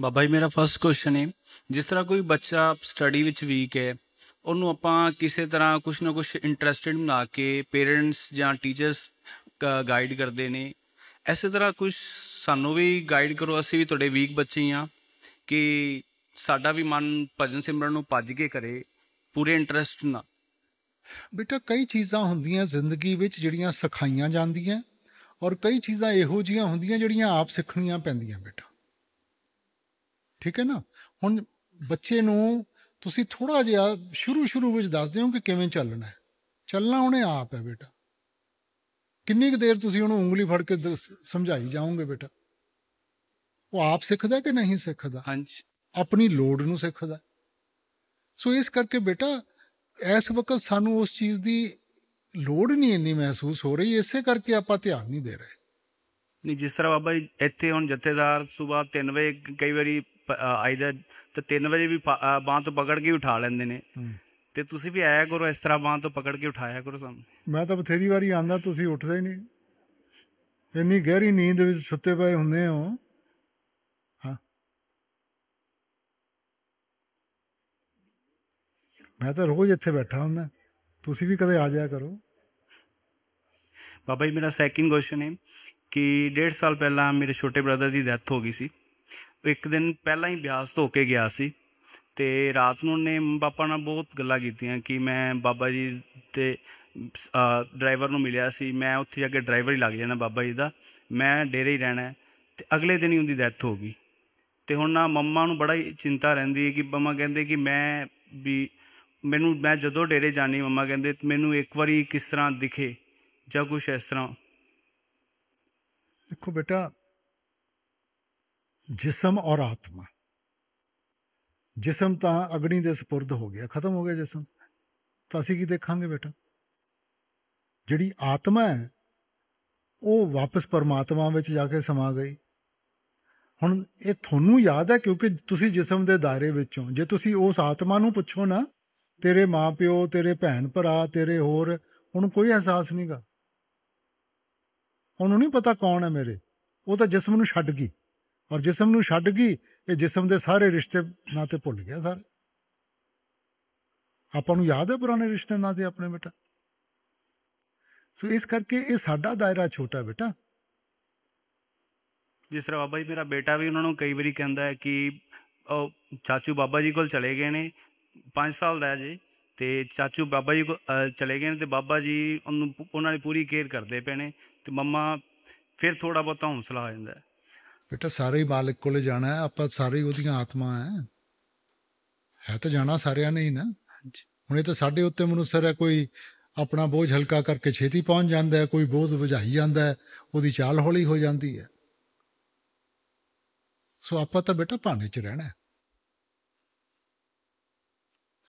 ਬਾਬਾ ਜੀ, ਮੇਰਾ first question ਹੈ ਜਿਸ ਤਰ੍ਹਾਂ ਕੋਈ ਬੱਚਾ ਸਟੱਡੀ ਵਿੱਚ ਵੀਕ ਹੈ ਉਹਨੂੰ ਆਪਾਂ ਕਿਸੇ ਤਰ੍ਹਾਂ ਕੁਝ ਨਾ ਕੁਝ ਇੰਟਰਸਟਿਡ ਬਣਾ ਕੇ ਪੇਰੈਂਟਸ ਜਾਂ ਟੀਚਰਸ ਗਾਈਡ ਕਰਦੇ ਨੇ। ਐਸੇ ਤਰ੍ਹਾਂ ਕੁਝ ਸਾਨੂੰ ਵੀ ਗਾਈਡ ਕਰੋ। ਅਸੀਂ ਵੀ ਤੁਹਾਡੇ ਵੀਕ ਬੱਚੇ ਹੀ ਹਾਂ ਕਿ ਸਾਡਾ ਵੀ ਮਨ ਭਜਨ ਸਿਮਰਨ ਨੂੰ ਭੱਜ ਕੇ ਕਰੇ, ਪੂਰੇ ਇੰਟਰਸਟ ਨਾਲ। ਬੇਟਾ, ਕਈ ਚੀਜ਼ਾਂ ਹੁੰਦੀਆਂ ਜ਼ਿੰਦਗੀ ਵਿੱਚ ਜਿਹੜੀਆਂ ਸਿਖਾਈਆਂ ਜਾਂਦੀਆਂ ਔਰ ਕਈ ਚੀਜ਼ਾਂ ਇਹੋ ਜੀਆਂ ਹੁੰਦੀਆਂ ਜਿਹੜੀਆਂ ਆਪ ਸਿੱਖਣੀਆਂ ਪੈਂਦੀਆਂ ਬੇਟਾ। ਠੀਕ ਹੈ ਨਾ? ਹੁਣ ਬੱਚੇ ਨੂੰ ਤੁਸੀਂ ਥੋੜਾ ਜਿਹਾ ਸ਼ੁਰੂ ਸ਼ੁਰੂ ਵਿੱਚ ਦੱਸ ਦਿਓ ਕਿ ਕਿਵੇਂ ਚੱਲਣਾ ਹੈ। ਚੱਲਣਾ ਉਹਨੇ ਆਪ ਹੈ ਬੇਟਾ। ਕਿੰਨੀ ਕੁ ਦੇਰ ਤੁਸੀਂ ਉਹਨੂੰ ਉਂਗਲੀ ਫੜ ਕੇ ਸਮਝਾਈ ਜਾਓਗੇ ਬੇਟਾ? ਉਹ ਆਪ ਸਿੱਖਦਾ ਕਿ ਨਹੀਂ ਸਿੱਖਦਾ? ਹਾਂਜੀ। ਆਪਣੀ ਲੋੜ ਨੂੰ ਸਿੱਖਦਾ। ਸੋ ਇਸ ਕਰਕੇ ਬੇਟਾ ਇਸ ਵਕਤ ਸਾਨੂੰ ਉਸ ਚੀਜ਼ ਦੀ ਲੋੜ ਨਹੀਂ ਇੰਨੀ ਮਹਿਸੂਸ ਹੋ ਰਹੀ ਇਸੇ ਕਰਕੇ ਆਪਾਂ ਧਿਆਨ ਨਹੀਂ ਦੇ ਰਹੇ। ਨਹੀਂ ਜਿਸ ਤਰ੍ਹਾਂ ਬਾਬਾ ਜੀ ਇੱਥੇ ਹੁਣ ਜਥੇਦਾਰ ਸਵੇਰ 3 ਵਜੇ ਕਈ ਵਾਰੀ ਅ, ਆਈਦਾ ਤੇ 3 ਵਜੇ ਵੀ ਬਾਹ ਤੋਂ ਪਕੜ ਕੇ ਉਠਾ ਲੈਂਦੇ ਨੇ। ਤੇ ਤੁਸੀਂ ਵੀ ਆਇਆ ਕਰੋ ਇਸ ਤਰ੍ਹਾਂ ਬਾਹ ਤੋਂ ਪਕੜ ਕੇ ਉਠਾਇਆ ਕਰੋ ਸਾਨੂੰ। ਮੈਂ ਤਾਂ ਬਥੇਰੀ ਵਾਰੀ ਆਂਦਾ ਤੁਸੀਂ ਉੱਠਦੇ ਹੀ ਨਹੀਂ। ਇੰਨੀ ਗਹਿਰੀ ਨੀਂਦ ਵਿੱਚ ਸੁੱਤੇ ਪਏ ਹੁੰਦੇ ਹੋ। ਮੈਂ ਤਾਂ ਰੋਜ਼ ਇੱਥੇ ਬੈਠਾ ਹੁੰਦਾ। ਤੁਸੀਂ ਵੀ ਕਦੇ ਆ ਜਾਇਆ ਕਰੋ। ਬਾਬਾ ਜੀ ਮੇਰਾ ਸੈਕਿੰਡ ਕੁਐਸਚਨ ਹੈ ਕਿ ਡੇਢ ਸਾਲ ਪਹਿਲਾਂ ਮੇਰੇ ਛੋਟੇ ਬ੍ਰਦਰ ਦੀ ਡੈਥ ਹੋ ਗਈ ਸੀ। ਇੱਕ ਦਿਨ ਪਹਿਲਾਂ ਹੀ ਬਿਆਸ ਧੋ ਕੇ ਗਿਆ ਸੀ ਤੇ ਰਾਤ ਨੂੰ ਉਹਨੇ ਪਾਪਾ ਨਾਲ ਬਹੁਤ ਗੱਲਾਂ ਕੀਤੀਆਂ ਕਿ ਮੈਂ ਬਾਬਾ ਜੀ ਤੇ ਡਰਾਈਵਰ ਨੂੰ ਮਿਲਿਆ ਸੀ, ਮੈਂ ਉੱਥੇ ਜਾ ਕੇ ਡਰਾਈਵਰ ਹੀ ਲੱਗ ਜਾਣਾ ਬਾਬਾ ਜੀ ਦਾ, ਮੈਂ ਡੇਰੇ ਹੀ ਰਹਿਣਾ ਹੈ। ਤੇ ਅਗਲੇ ਦਿਨ ਹੀ ਉਹਦੀ ਡੈਥ ਹੋ ਗਈ ਤੇ ਹੁਣ ਨਾ ਮੰਮਾ ਨੂੰ ਬੜਾ ਹੀ ਚਿੰਤਾ ਰਹਿੰਦੀ ਹੈ ਕਿ ਮੰਮਾ ਕਹਿੰਦੇ ਕਿ ਮੈਂ ਵੀ, ਮੈਨੂੰ, ਮੈਂ ਜਦੋਂ ਡੇਰੇ ਜਾਣੀ ਮੰਮਾ ਕਹਿੰਦੇ, ਮੈਨੂੰ ਇੱਕ ਵਾਰੀ ਕਿਸ ਤਰ੍ਹਾਂ ਦਿਖੇ ਜਾਂ ਕੁਛ ਇਸ ਤਰ੍ਹਾਂ ਦੇਖੋ ਬੇਟਾ ਜਿਸਮ ਔਰ ਆਤਮਾ। ਜਿਸਮ ਤਾਂ ਅਗਨੀ ਦੇ ਸਪੁਰਦ ਹੋ ਗਿਆ, ਖਤਮ ਹੋ ਗਿਆ ਜਿਸਮ। ਤਾਂ ਅਸੀਂ ਕੀ ਦੇਖਾਂਗੇ ਬੇਟਾ? ਜਿਹੜੀ ਆਤਮਾ ਹੈ, ਉਹ ਵਾਪਸ ਪਰਮਾਤਮਾ ਵਿੱਚ ਜਾ ਕੇ ਸਮਾ ਗਈ। ਹੁਣ ਇਹ ਤੁਹਾਨੂੰ ਯਾਦ ਹੈ, ਕਿਉਂਕਿ ਤੁਸੀਂ ਜਿਸਮ ਦੇ ਦਾਇਰੇ ਵਿੱਚੋਂ ਜੇ ਤੁਸੀਂ ਉਸ ਆਤਮਾ ਨੂੰ ਪੁੱਛੋ ਨਾ, ਤੇਰੇ ਮਾਪਿਓ, ਤੇਰੇ ਭੈਣ ਭਰਾ ਤੇਰੇ ਹੋਰ, ਉਹਨੂੰ ਕੋਈ ਅਹਿਸਾਸ ਨਹੀਂਗਾ ਉਹਨੂੰ ਨਹੀਂ ਪਤਾ ਕੌਣ ਹੈ ਮੇਰੇ। ਉਹ ਤਾਂ ਜਿਸਮ ਨੂੰ ਛੱਡ ਗਈ। ਔਰ ਜਿਸਮ ਨੂੰ ਛੱਡ ਗਈ, ਇਹ ਜਿਸਮ ਦੇ ਸਾਰੇ ਰਿਸ਼ਤੇ ਨਾਤੇ ਭੁੱਲ ਗਿਆ ਸਾਰੇ। ਆਪਾਂ ਨੂੰ ਯਾਦ ਹੈ ਪੁਰਾਣੇ ਰਿਸ਼ਤੇ ਨਾਤੇ ਆਪਣੇ ਬੇਟਾ? ਸੋ ਇਸ ਕਰਕੇ ਇਹ ਸਾਡਾ ਦਾਇਰਾ ਛੋਟਾ ਬੇਟਾ। ਜਿਸ ਤਰ੍ਹਾਂ ਬਾਬਾ ਜੀ, ਮੇਰਾ ਬੇਟਾ ਵੀ ਉਹਨਾਂ ਨੂੰ ਕਈ ਵਾਰੀ ਕਹਿੰਦਾ ਹੈ ਕਿ, ਉਹ ਚਾਚੂ ਬਾਬਾ ਜੀ ਕੋਲ ਚਲੇ ਗਏ ਨੇ 5 ਸਾਲ ਦਾ ਜੇ, ਤੇ ਚਾਚੂ ਬਾਬਾ ਜੀ ਕੋਲ ਚਲੇ ਗਏ ਨੇ ਤੇ ਬਾਬਾ ਜੀ ਉਹਨੂੰ, ਉਹਨਾਂ ਦੀ ਪੂਰੀ ਕੇਅਰ ਕਰਦੇ ਪਏ ਨੇ ਤੇ ਮੰਮਾ ਫਿਰ ਥੋੜਾ ਬਹੁਤਾ ਹੌਸਲਾ ਹੋ ਜਾਂਦਾ ਬੇਟਾ ਸਾਰੇ ਹੀ ਮਾਲਕ ਕੋਲੇ ਜਾਣਾ ਹੈ ਆਪਾਂ ਸਾਰੇ ਉਹਦੀਆਂ ਆਤਮਾ ਹੈ। ਹੈ ਤਾਂ ਜਾਣਾ ਸਾਰਿਆਂ ਨੇ ਹੀ ਨਾ। ਹਾਂਜੀ। ਹੁਣ ਇਹ ਤਾਂ ਸਾਡੇ ਉੱਤੇ ਮਨੁੱਸਰ ਹੈ ਕੋਈ ਆਪਣਾ ਬੋਝ ਹਲਕਾ ਕਰਕੇ ਛੇਤੀ ਪਹੁੰਚ ਜਾਂਦਾ ਹੈ ਕੋਈ ਬੋਝ ਬੁਝਾਈ ਜਾਂਦਾ ਹੈ ਉਹਦੀ ਚਾਲ ਹੌਲੀ ਹੋ ਜਾਂਦੀ ਹੈ। ਸੋ ਆਪਾਂ ਤਾਂ ਬੇਟਾ ਭਾਣੇ 'ਚ ਰਹਿਣਾ ਹੈ।